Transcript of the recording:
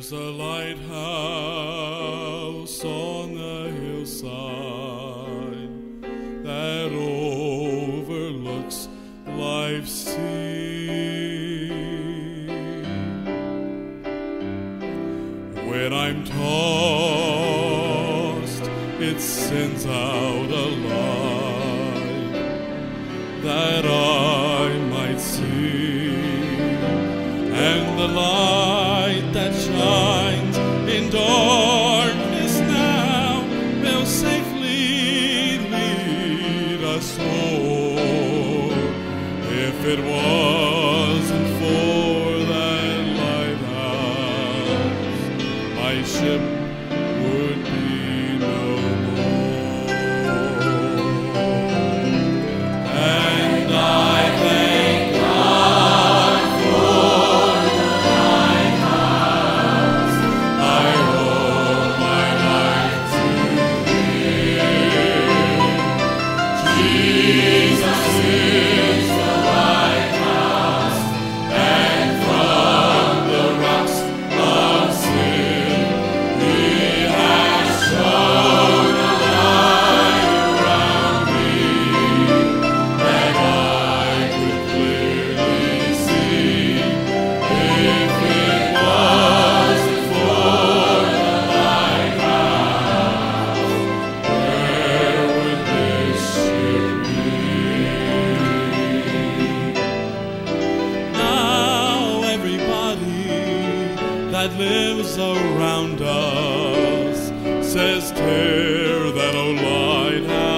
There's a lighthouse on the hillside that overlooks life's sea. When I'm tossed, it sends out a light that I might see, and the light that shines in darkness now will safely lead us home. If it wasn't for that lighthouse, my ship would be that lives around us says tear that old lighthouse